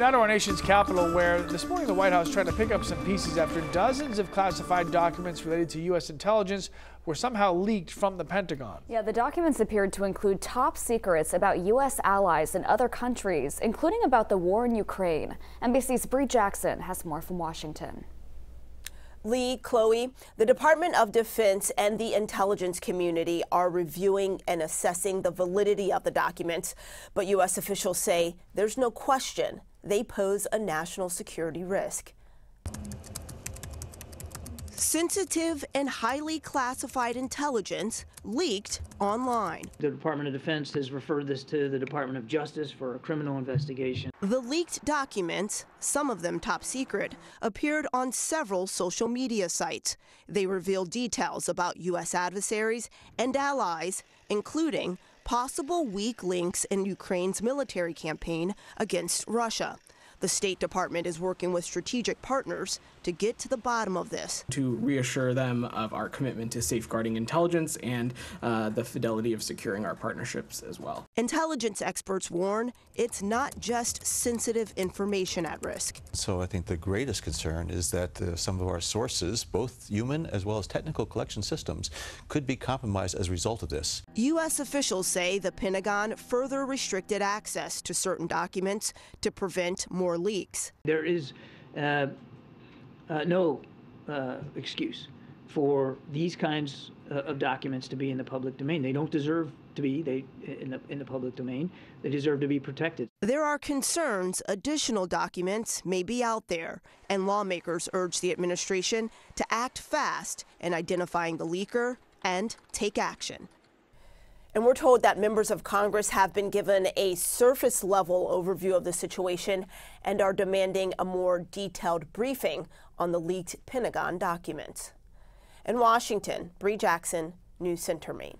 Now to our nation's capital, where this morning the White House tried to pick up some pieces after dozens of classified documents related to U.S. intelligence were somehow leaked from the Pentagon. Yeah, the documents appeared to include top secrets about U.S. allies in other countries, including about the war in Ukraine. NBC's Bree Jackson has more from Washington. Lee, Chloe, the Department of Defense and the intelligence community are reviewing and assessing the validity of the documents, but U.S. officials say there's no question they pose a national security risk. Sensitive and highly classified intelligence leaked online. The Department of Defense has referred this to the Department of Justice for a criminal investigation. The leaked documents, some of them top secret, appeared on several social media sites. They reveal details about U.S. adversaries and allies, including possible weak links in Ukraine's military campaign against Russia. The State Department is working with strategic partners to get to the bottom of this. To reassure them of our commitment to safeguarding intelligence and uh, the fidelity of securing our partnerships as well. Intelligence experts warn it's not just sensitive information at risk. So I think the greatest concern is that uh, some of our sources, both human as well as technical collection systems, could be compromised as a result of this. U.S. officials say the Pentagon further restricted access to certain documents to prevent more leaks. There is uh, uh, no uh, excuse for these kinds uh, of documents to be in the public domain. They don't deserve to be they in the in the public domain. They deserve to be protected. There are concerns additional documents may be out there, and lawmakers urge the administration to act fast in identifying the leaker and take action. And we're told that members of Congress have been given a surface level overview of the situation and are demanding a more detailed briefing on the leaked Pentagon documents. In Washington, Bree Jackson, News Center, Maine.